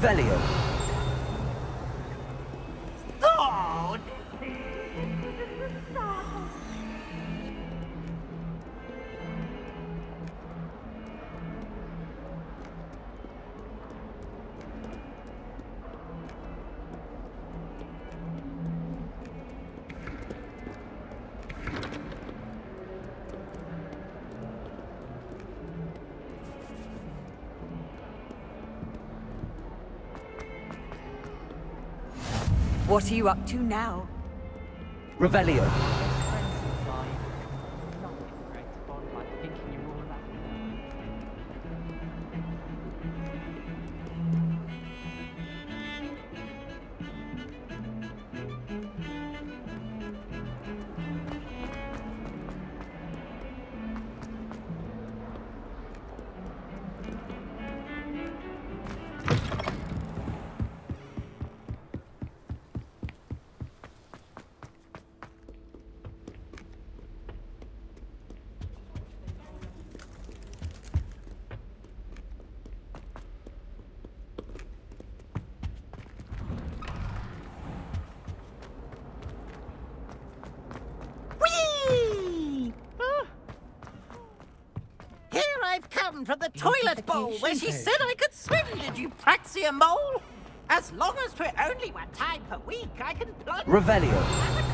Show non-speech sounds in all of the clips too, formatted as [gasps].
Revelio. What are you up to now? Revelio. I've come from the toilet bowl where she said I could swim, did you praxia mole? As long as we're only one time per week, I can plunge. Revelio.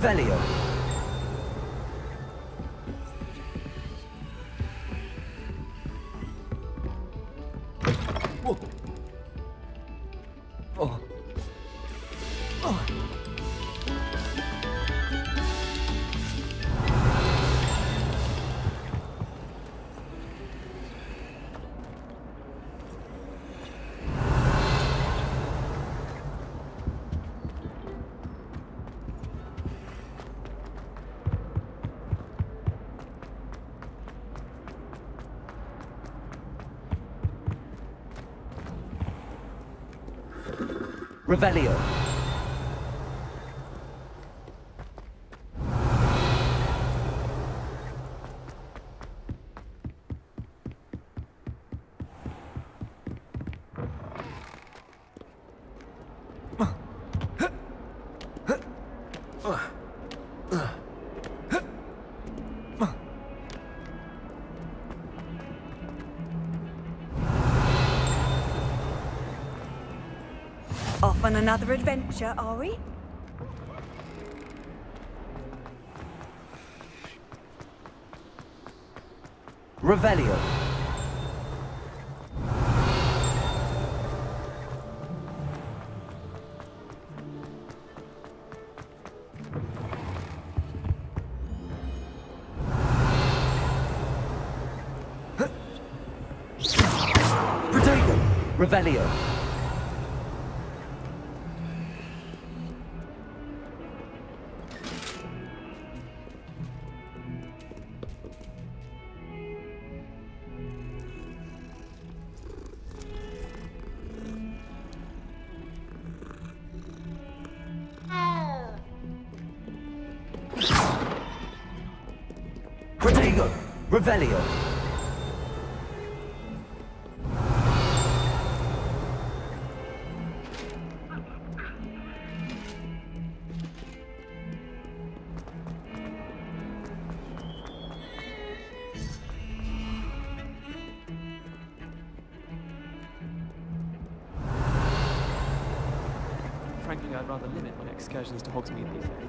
Revelio. Revelio. Off on another adventure, are we? Revelio. Revelio. Frankly, I'd rather limit my excursions to Hogsmeade these days.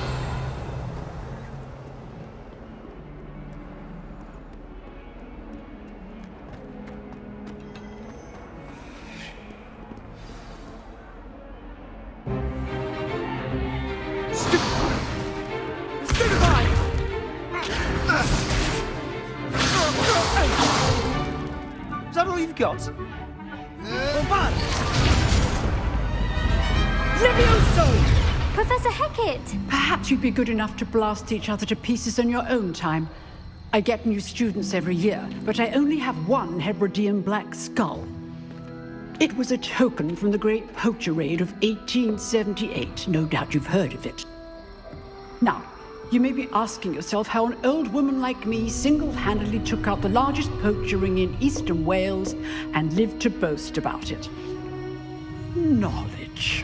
Be good enough to blast each other to pieces in your own time. I get new students every year, but I only have one Hebridean black skull. It was a token from the Great Poacher Raid of 1878. No doubt you've heard of it. Now, you may be asking yourself how an old woman like me single handedly took out the largest poacher ring in eastern Wales and lived to boast about it. Knowledge.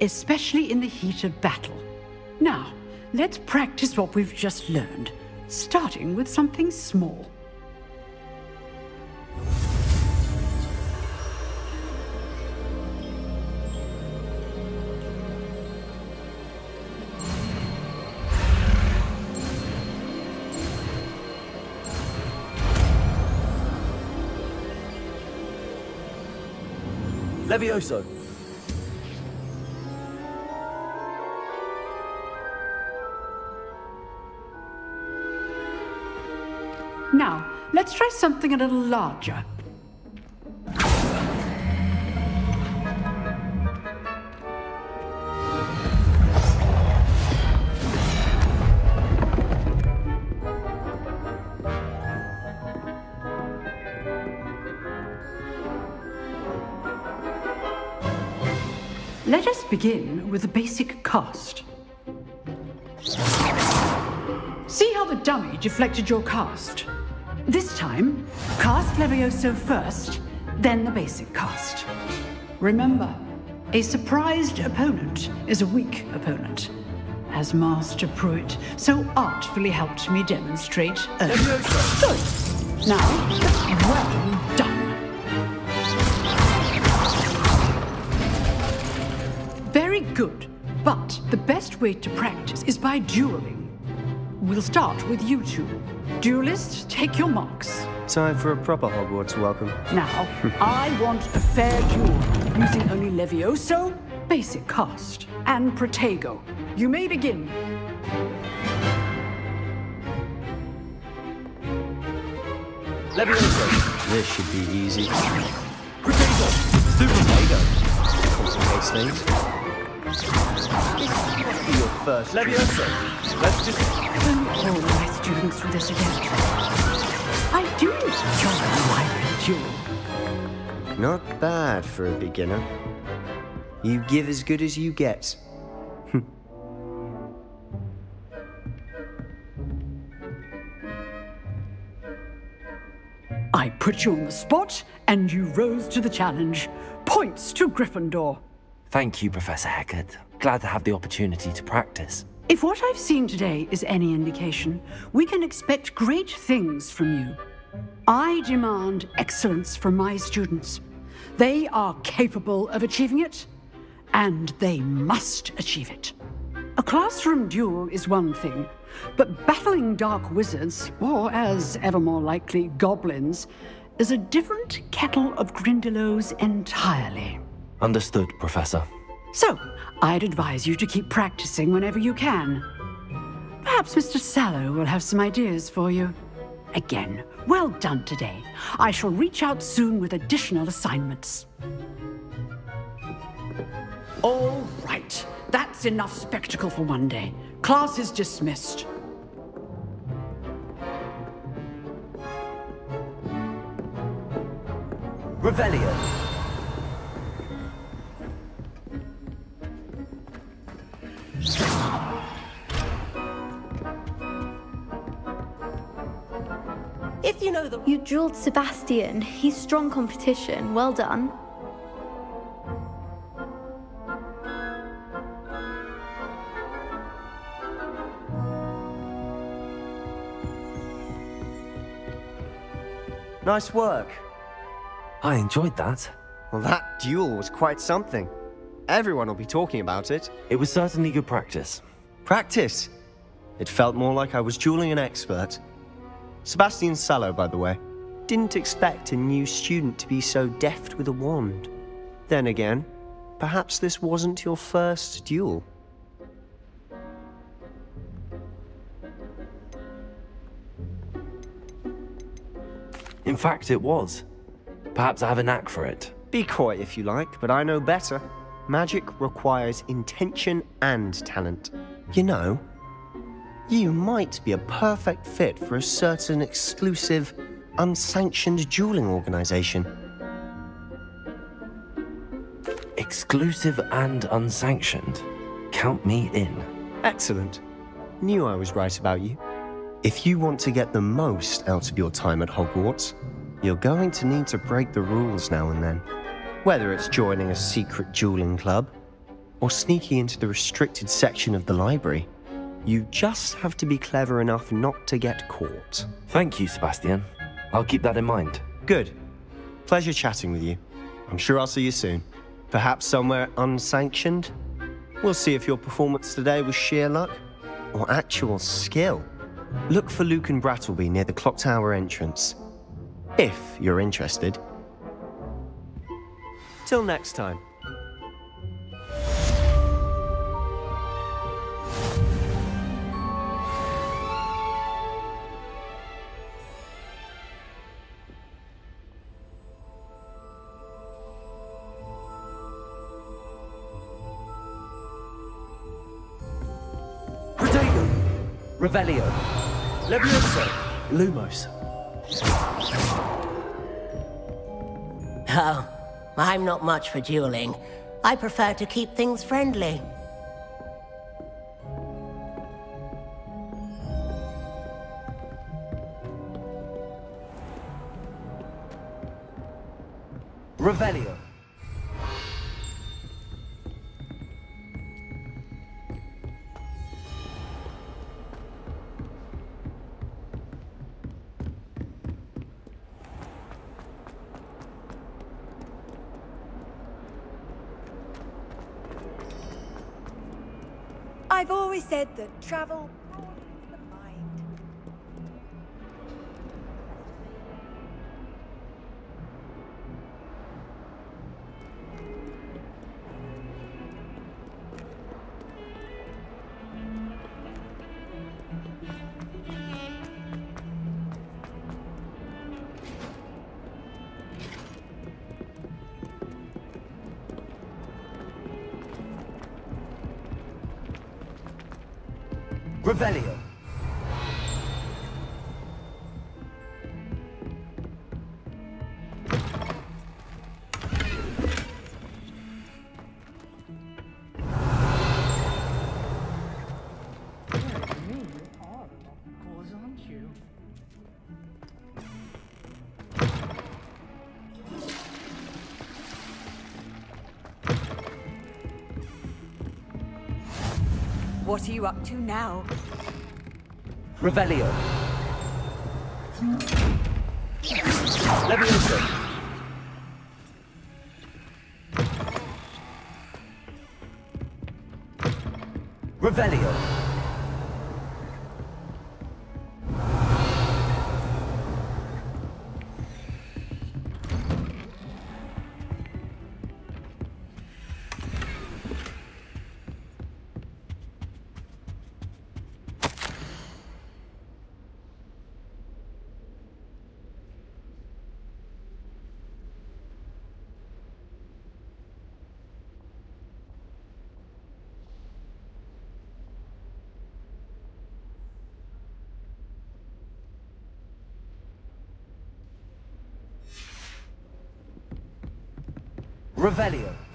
especially in the heat of battle. Now, let's practice what we've just learned, starting with something small. Levioso. Let's try something a little larger. Let us begin with the basic cast. See how the dummy deflected your cast? This time, cast Levioso first, then the basic cast. Remember, a surprised opponent is a weak opponent, as Master Prewett so artfully helped me demonstrate earlier. Good. Now, well done. Very good. But the best way to practice is by dueling. We'll start with you two. Duelists, take your marks. Time for a proper Hogwarts welcome. Now, [laughs] I want a fair duel, using only Levioso, basic cast, and Protego. You may begin. Levioso. This should be easy. Protego. Super Complicates things. Be your first. Levioso. Let's just. Don't hold my students through this again. I do enjoy life and duel. Not bad for a beginner. You give as good as you get. [laughs] I put you on the spot, and you rose to the challenge. Points to Gryffindor. Thank you, Professor Hecat. Glad to have the opportunity to practice. If what I've seen today is any indication, we can expect great things from you. I demand excellence from my students. They are capable of achieving it, and they must achieve it. A classroom duel is one thing, but battling dark wizards, or as ever more likely, goblins, is a different kettle of Grindylows entirely. Understood, Professor. So, I'd advise you to keep practicing whenever you can. Perhaps Mr. Sallow will have some ideas for you. Again, well done today. I shall reach out soon with additional assignments. All right. That's enough spectacle for one day. Class is dismissed. Revelio. Drilled Sebastian. He's strong competition. Well done. Nice work. I enjoyed that. Well, that duel was quite something. Everyone will be talking about it. It was certainly good practice. Practice. It felt more like I was dueling an expert. Sebastian Sallow, by the way. Didn't expect a new student to be so deft with a wand. Then again, perhaps this wasn't your first duel. In fact, it was. Perhaps I have a knack for it. Be coy if you like, but I know better. Magic requires intention and talent. You know, you might be a perfect fit for a certain exclusive, unsanctioned dueling organization. Exclusive and unsanctioned. Count me in. Excellent. Knew I was right about you. If you want to get the most out of your time at Hogwarts, you're going to need to break the rules now and then. Whether it's joining a secret dueling club, or sneaking into the restricted section of the library, you just have to be clever enough not to get caught. Thank you, Sebastian. I'll keep that in mind. Good. Pleasure chatting with you. I'm sure I'll see you soon. Perhaps somewhere unsanctioned? We'll see if your performance today was sheer luck or actual skill. Look for Lucan Brattleby near the clock tower entrance. If you're interested. Till next time. Revelio. Levioso. Lumos. Oh, I'm not much for dueling. I prefer to keep things friendly. Revelio. I've always said that travel What are you up to now? Revelio. Levioso. Revelio. Revelio.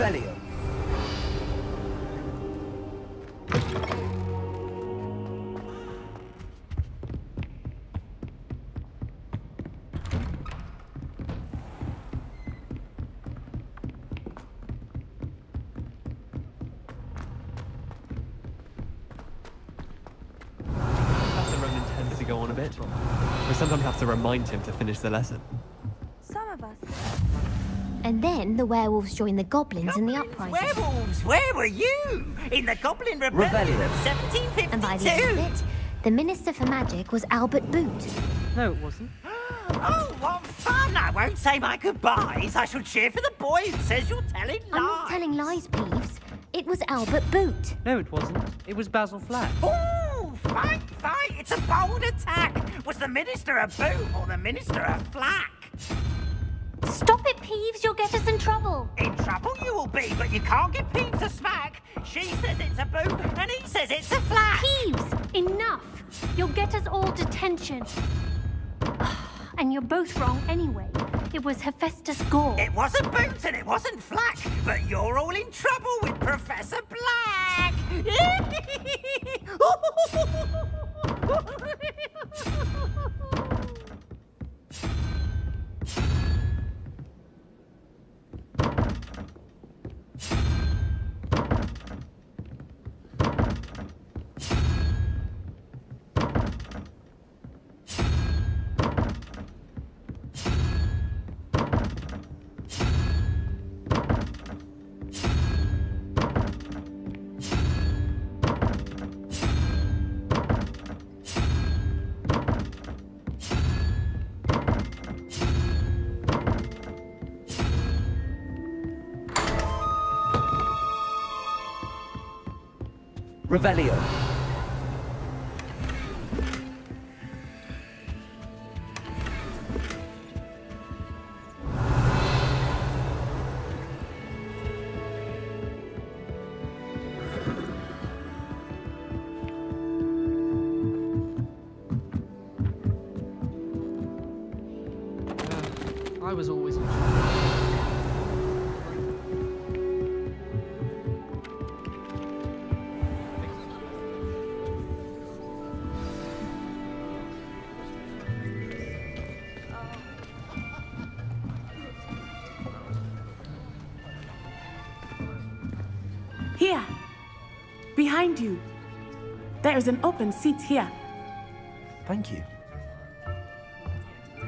Revelio. To go on a bit. We sometimes have to remind him to finish the lesson. Some of us. And then the werewolves joined the goblins in the uprising. Werewolves, where were you? In the Goblin Rebellion Revelio. of 1752. And by the end of it, the Minister for Magic was Albert Boot. No, it wasn't. [gasps] Oh, what fun! I won't say my goodbyes. I shall cheer for the boy who says you're telling lies. I'm not telling lies, Peeves. It was Albert Boot. No, it wasn't. It was Basil Flack. Ooh, fight, fight! It's a bold attack. Was the minister a boot or the minister a flack? Stop it, Peeves. You'll get us in trouble. In trouble you will be, but you can't give Peeves a smack. She says it's a boot, and he says it's a flack. Peeves, enough! You'll get us all detention. [sighs] And you're both wrong anyway. It was Hephaestus Gore. It wasn't boot and it wasn't flack, but you're all in trouble with Professor Black. [laughs] Revelio. Uh, I was always Behind you. There is an open seat here. Thank you.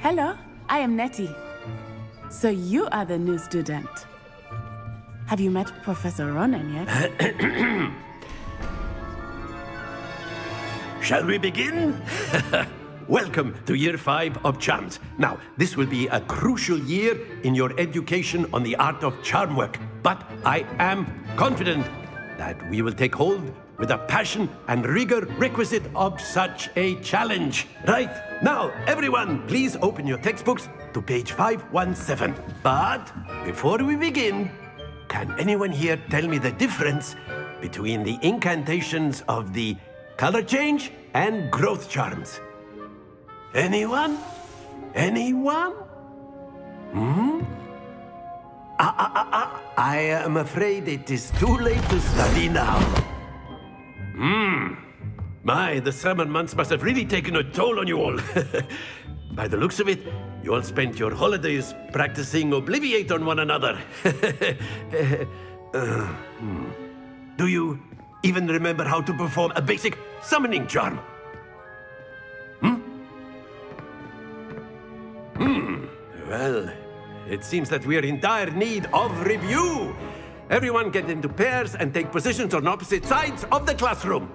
Hello, I am Natty. So you are the new student. Have you met Professor Ronen yet? [coughs] Shall we begin? [laughs] Welcome to year five of charms. Now, this will be a crucial year in your education on the art of charm work, but I am confident that we will take hold with the passion and rigor requisite of such a challenge. Right, now, everyone, please open your textbooks to page 517. But before we begin, can anyone here tell me the difference between the incantations of the color change and growth charms? Anyone? Anyone? Hmm? Ah, ah, ah, ah. I am afraid it is too late to study now. Hmm. My, the summer months must have really taken a toll on you all. [laughs] By the looks of it, you all spent your holidays practicing Obliviate on one another. [laughs] Uh, hmm. Do you even remember how to perform a basic summoning charm? Hmm? Hmm. Well, it seems that we are in dire need of review. Everyone get into pairs and take positions on opposite sides of the classroom.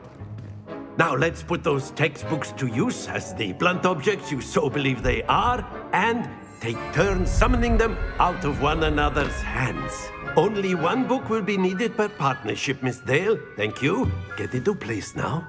Now let's put those textbooks to use as the blunt objects you so believe they are, and take turns summoning them out of one another's hands. Only one book will be needed per partnership, Miss Dale. Thank you. Get into place now.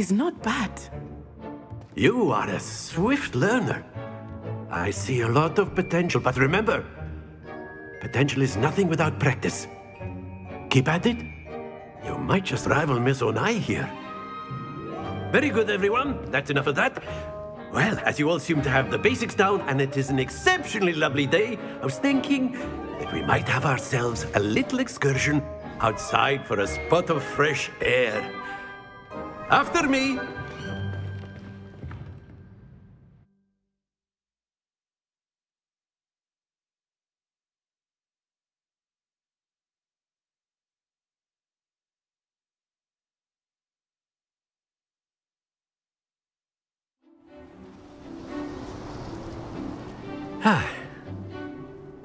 Is not bad. You are a swift learner. I see a lot of potential, but remember, potential is nothing without practice. Keep at it. You might just rival Miss Onai here. Very good, everyone. That's enough of that. Well, as you all seem to have the basics down, and it is an exceptionally lovely day, I was thinking that we might have ourselves a little excursion outside for a spot of fresh air. After me. Ah.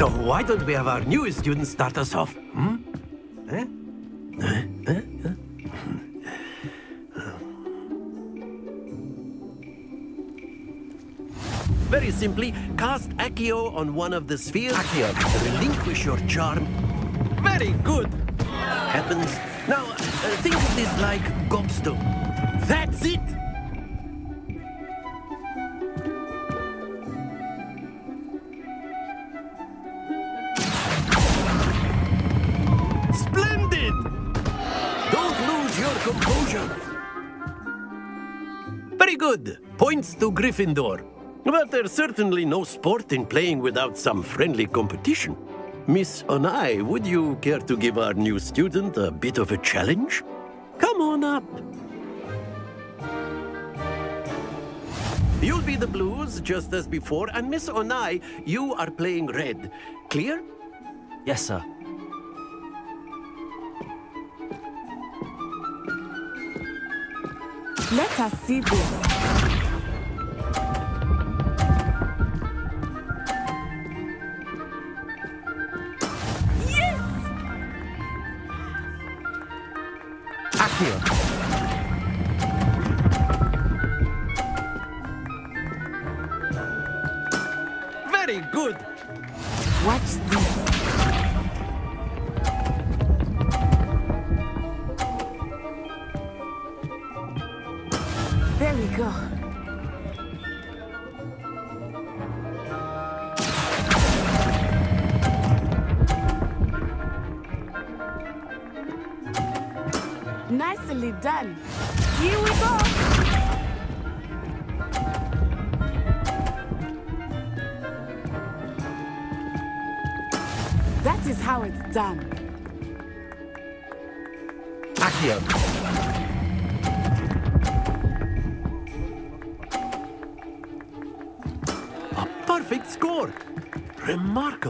So why don't we have our newest student start us off? Hmm? Eh? Eh? Eh? Very simply, cast Accio on one of the spheres. Accio. Relinquish your charm. Very good. Happens. Now, uh, think of this like gobstone. That's it. To Gryffindor. But there's certainly no sport in playing without some friendly competition. Miss Onai, would you care to give our new student a bit of a challenge? Come on up. You'll be the blues, just as before, and Miss Onai, you are playing red. Clear? Yes, sir. Let us see this. Accio. Very good. Watch this.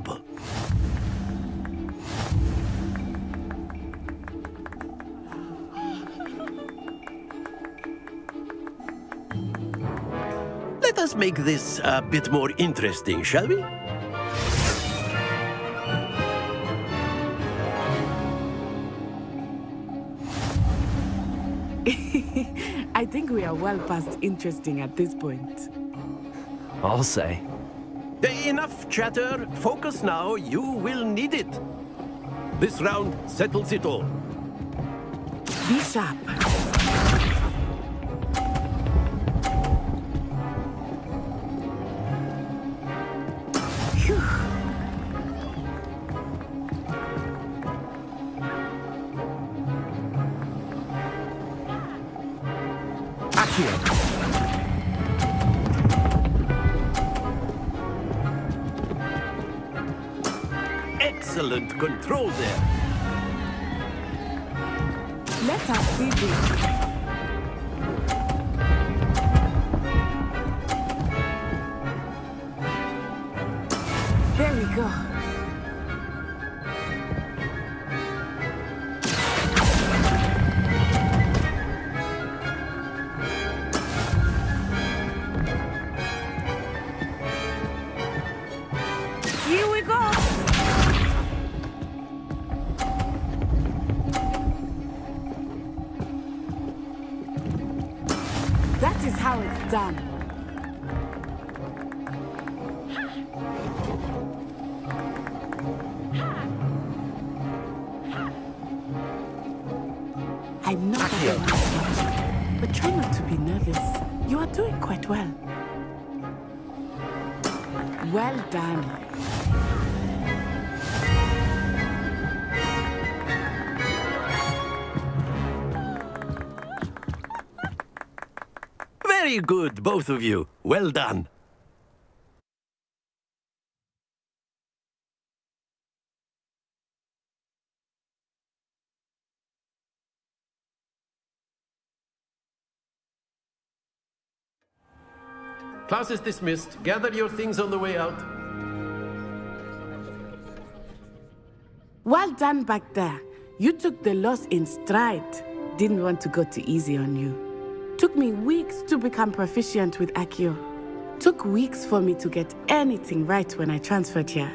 Remarkable. Let us make this a bit more interesting, shall we? [laughs] I think we are well past interesting at this point. I'll say. Enough chatter. Focus now. You will need it. This round settles it all. Be sharp. Excellent control there. Let us see. Well. Well done. Very good, both of you. Well done. Class is dismissed. Gather your things on the way out. Well done back there. You took the loss in stride. Didn't want to go too easy on you. Took me weeks to become proficient with Accio. Took weeks for me to get anything right when I transferred here.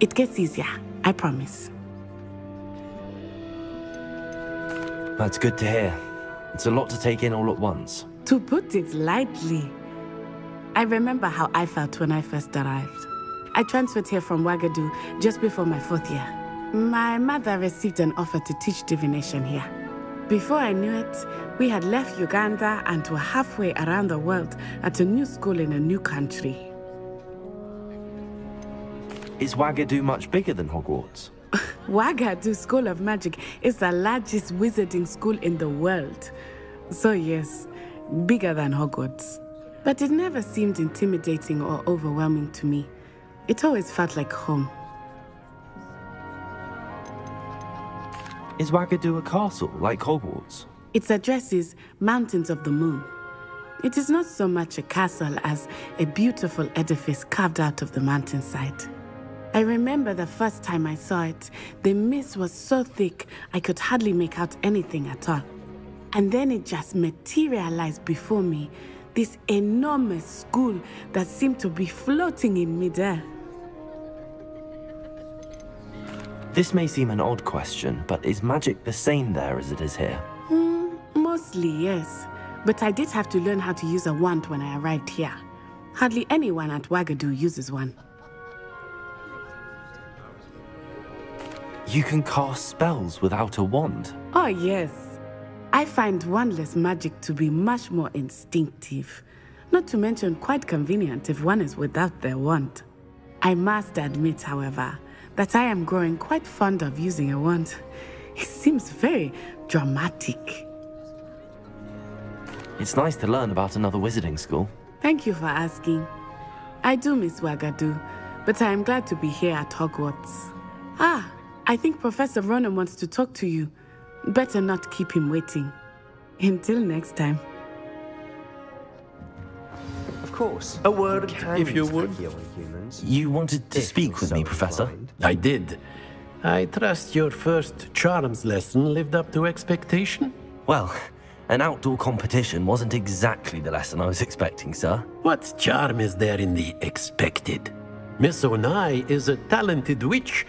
It gets easier, I promise. That's good to hear. It's a lot to take in all at once. To put it lightly, I remember how I felt when I first arrived. I transferred here from Wagadu just before my fourth year. My mother received an offer to teach divination here. Before I knew it, we had left Uganda and were halfway around the world at a new school in a new country. Is Wagadu much bigger than Hogwarts? [laughs] Wagadu School of Magic is the largest wizarding school in the world. So, yes, bigger than Hogwarts. But it never seemed intimidating or overwhelming to me. It always felt like home. Is Wagadu a castle like Hogwarts? Its address is Mountains of the Moon. It is not so much a castle as a beautiful edifice carved out of the mountainside. I remember the first time I saw it, the mist was so thick I could hardly make out anything at all. And then it just materialized before me this enormous school that seemed to be floating in midair. This may seem an odd question, but is magic the same there as it is here? Hmm, mostly, yes. But I did have to learn how to use a wand when I arrived here. Hardly anyone at Wagadu uses one. You can cast spells without a wand. Oh, yes. I find wandless magic to be much more instinctive. Not to mention quite convenient if one is without their wand. I must admit, however, that I am growing quite fond of using a wand. It seems very dramatic. It's nice to learn about another wizarding school. Thank you for asking. I do miss Wagadu, but I am glad to be here at Hogwarts. Ah, I think Professor Ronen wants to talk to you. Better not keep him waiting. Until next time. Of course. A word, can if you would. Accio on humans. You wanted to If speak with so me, Professor? inclined. I did. I trust your first charms lesson lived up to expectation? Well, an outdoor competition wasn't exactly the lesson I was expecting, sir. What charm is there in the expected? Miss Onai is a talented witch.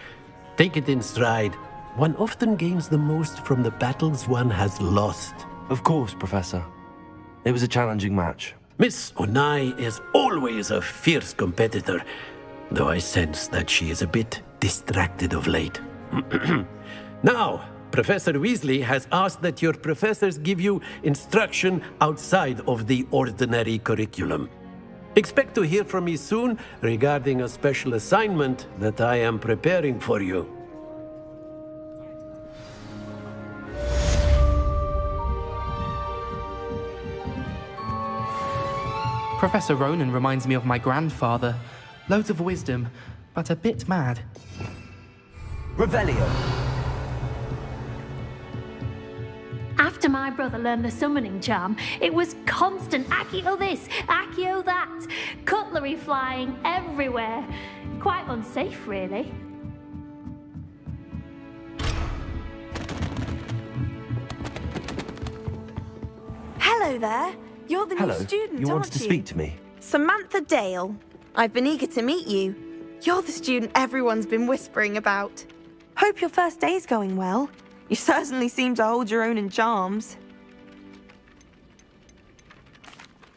Take it in stride. One often gains the most from the battles one has lost. Of course, Professor. It was a challenging match. Miss Onai is always a fierce competitor, though I sense that she is a bit distracted of late. [clears throat] now, Professor Weasley has asked that your professors give you instruction outside of the ordinary curriculum. Expect to hear from me soon regarding a special assignment that I am preparing for you. Professor Ronen reminds me of my grandfather. Loads of wisdom, but a bit mad. Revelio. After my brother learned the summoning charm, it was constant Accio this, Accio that, cutlery flying everywhere. Quite unsafe, really. Hello there. You're the Hello. new student, you wanted to you? speak to me? Samantha Dale. I've been eager to meet you. You're the student everyone's been whispering about. Hope your first day's going well. You certainly seem to hold your own in charms.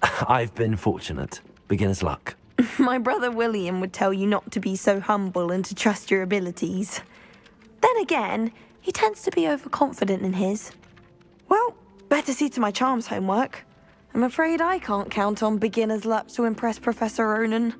[laughs] I've been fortunate. Beginner's luck. [laughs] My brother William would tell you not to be so humble and to trust your abilities. Then again, he tends to be overconfident in his. Well, better see to my charms homework. I'm afraid I can't count on beginner's luck to impress Professor Ronen.